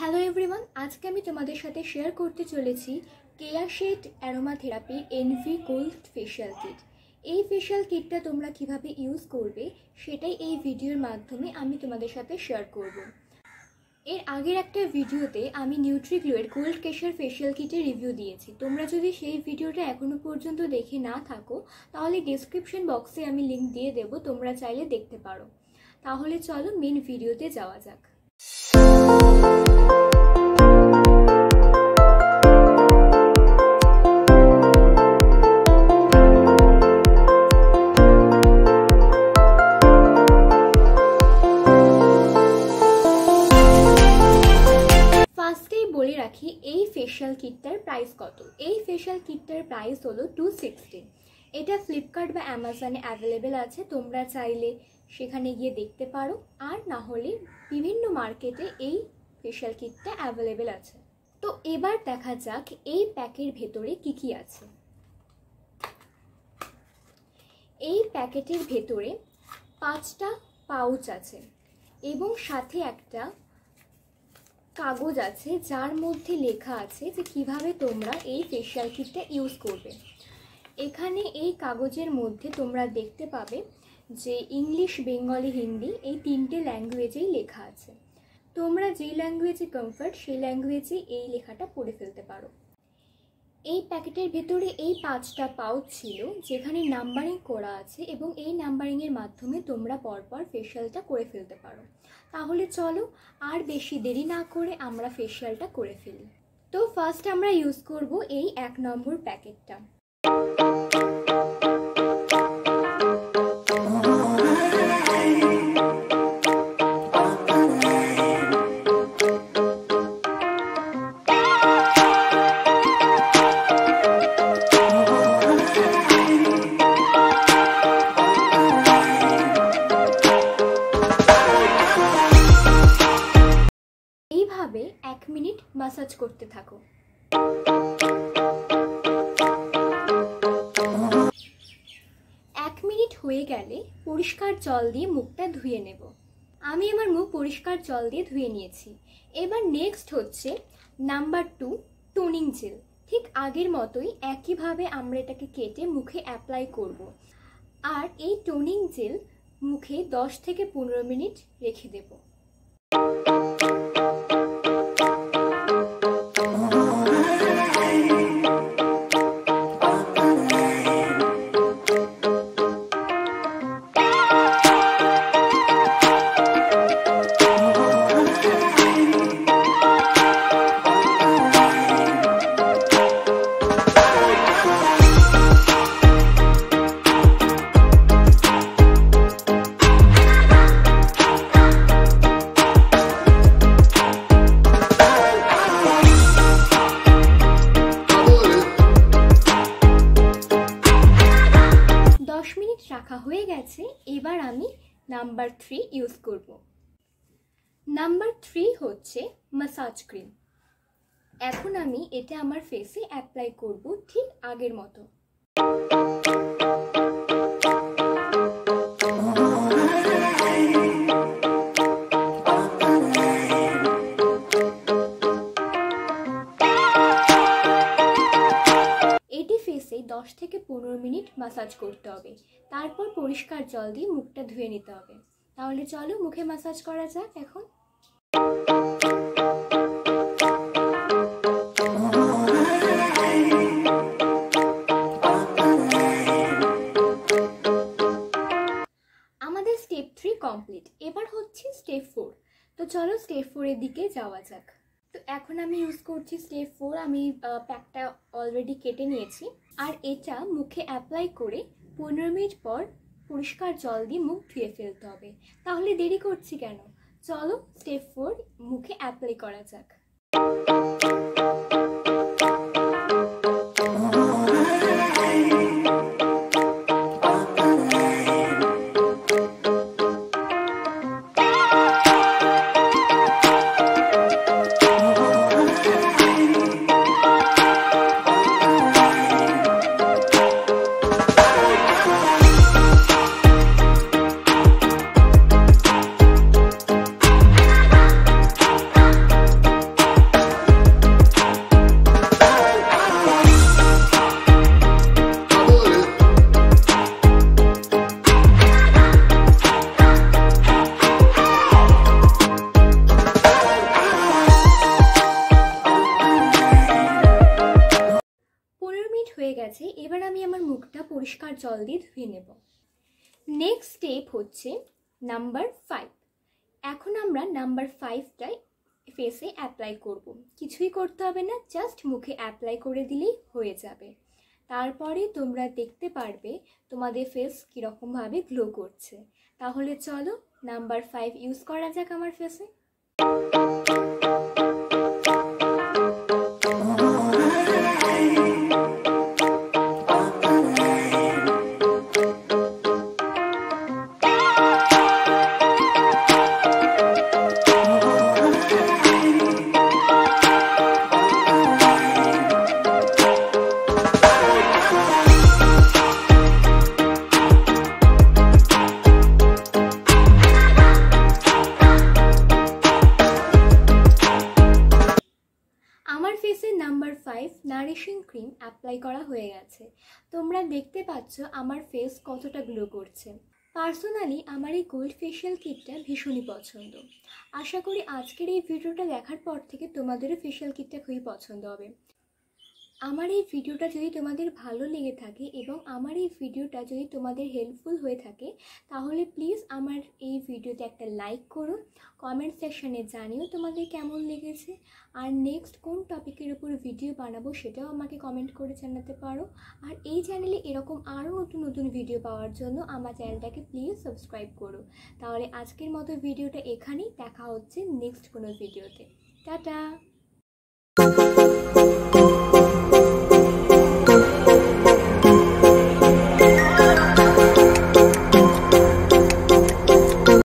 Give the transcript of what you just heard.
Hello everyone আজকে আমি তোমাদের সাথে শেয়ার করতে চলেছি কেয়া শেড অ্যারোমা থেরাপির এনভি গোল্ড ফেশিয়াল কিট এই ফেশিয়াল কিটটা তোমরা কীভাবে ইউজ করবে, সেটাই এই ভিডিওর মাধ্যমে আমি তোমাদের সাথে শেয়ার করব। এর আগের একটা ভিডিওতে আমি নিউট্রিগ্লোয়ের গোল্ড কেশার ফেশিয়াল কিটের রিভিউ দিয়েছি। তোমরা যদি সেই ভিডিওটা এখনও পর্যন্ত দেখে না থাকো, তাহলে ডিসক্রিপশন বক্সে আমি লিঙ্ক দিয়ে দেবো, তোমরা চাইলে দেখতে পারো। তাহলে চলো মেন ভিডিওতে যাওয়া যাক। বলে রাখি এই ফেশিয়াল কিটটার প্রাইস কত? এই ফেশিয়াল কিটটার প্রাইস হলো টু সিক্সটি এটা ফ্লিপকার্ট বা অ্যামাজনে অ্যাভেলেবেল আছে, তোমরা চাইলে সেখানে গিয়ে দেখতে পারো। আর না হলে বিভিন্ন মার্কেটে এই ফেশিয়াল কিটটা অ্যাভেলেবেল আছে। তো এবার দেখা যাক এই প্যাকের ভেতরে কি কি আছে। এই প্যাকেটের ভেতরে পাঁচটা পাউচ আছে এবং সাথে একটা কাগজ আছে, যার মধ্যে লেখা আছে যে কীভাবে তোমরা এই ফেশিয়াল কিটটা ইউজ করবে। এখানে এই কাগজের মধ্যে তোমরা দেখতে পাবে যে ইংলিশ, বেঙ্গলি, হিন্দি এই তিনটে ল্যাঙ্গুয়েজেই লেখা আছে। তোমরা যেই ল্যাঙ্গুয়েজে কমফর্ট সেই ল্যাঙ্গুয়েজে এই লেখাটা পড়ে ফেলতে পারো। এই প্যাকেটের ভেতরে এই পাঁচটা পাউচ ছিল, যেখানে নাম্বারিং করা আছে এবং এই নাম্বারিংয়ের মাধ্যমে তোমরা পরপর ফেশিয়ালটা করে ফেলতে পারো। তাহলে চলো, আর বেশি দেরি না করে আমরা ফেশিয়ালটা করে ফেলি। তো ফার্স্ট আমরা ইউজ করব এই এক নম্বর প্যাকেটটা। এইভাবে এক মিনিট মাসাজ করতে থাকো। এক মিনিট হয়ে গেলে পরিষ্কার জল দিয়ে মুখটা ধুয়ে নেব। আমি আমার মুখ পরিষ্কার জল দিয়ে ধুয়ে নিয়েছি। এবার নেক্সট হচ্ছে নাম্বার টু টোনিং জেল ঠিক আগের মতোই একইভাবে আমরা এটাকে কেটে মুখে অ্যাপ্লাই করব। আর এই টোনিং জেল মুখে দশ থেকে পনেরো মিনিট রেখে দেবো। মিনিট রাখা হয়ে গেছে, এবার আমি নাম্বার থ্রি ইউজ করব। নাম্বার থ্রি হচ্ছে মাসাজ ক্রিম এখন আমি এটা আমার ফেসে অ্যাপ্লাই করব ঠিক আগের মতো। দশ থেকে পনেরো মিনিট মাসাজ করতে হবে। তারপর পরিষ্কার জল দিয়ে মুখটা ধুয়ে নিতে হবে। তাহলে চলো মুখে মাসাজ করা যাক এখন। আমাদের স্টেপ থ্রি কমপ্লিট এবার হচ্ছে স্টেপ ফোর তো চলো স্টেপ ফোরের দিকে যাওয়া যাক। এখন আমি ইউজ করছি স্টেপ ফোর আমি প্যাকটা অলরেডি কেটে নিয়েছি। আর এটা মুখে অ্যাপ্লাই করে পনেরো মিনিট পর পরিষ্কার জল দিয়ে মুখ ধুয়ে ফেলতে হবে। তাহলে দেরি করছি কেন? চলো স্টেপ ফোর মুখে অ্যাপ্লাই করা যাক। পরিষ্কার জল দিয়ে ধুয়ে নেব। নেক্সট স্টেপ হচ্ছে নাম্বার ফাইভ এখন আমরা নাম্বার ফাইভটাই ফেসে অ্যাপ্লাই করব। কিছুই করতে হবে না জাস্ট মুখে অ্যাপ্লাই করে দিলেই হয়ে যাবে। তারপরে তোমরা দেখতে পারবে তোমাদের ফেস কীরকমভাবে গ্লো করছে। তাহলে চলো নাম্বার ফাইভ ইউজ করা যাক আমার ফেসে ফাইভ নারিশিং ক্রিম অ্যাপ্লাই করা হয়ে গেছে। তোমরা দেখতে পাচ্ছ আমার ফেস কতটা গ্লো করছে। পার্সোনালি আমার এই গোল্ড ফেশিয়াল কিটটা ভীষণই পছন্দ। আশা করি আজকের এই ভিডিওটা দেখার পর থেকে তোমাদেরও ফেশিয়াল কিটটা খুবই পছন্দ হবে। আমার এই ভিডিওটা যদি তোমাদের ভালো লেগে থাকে এবং আমার এই ভিডিওটা যদি তোমাদের হেল্পফুল হয়ে থাকে, তাহলে প্লিজ আমার এই ভিডিওতে একটা লাইক করো। কমেন্ট সেকশানে জানিও তোমাদের কেমন লেগেছে। আর নেক্সট কোন টপিকের উপর ভিডিও বানাবো সেটাও আমাকে কমেন্ট করে জানাতে পারো। আর এই চ্যানেলে এরকম আরও নতুন নতুন ভিডিও পাওয়ার জন্য আমার চ্যানেলটাকে প্লিজ সাবস্ক্রাইব করো। তাহলে আজকের মতো ভিডিওটা এখানেই দেখা হচ্ছে নেক্সট কোনো ভিডিওতে টাটা!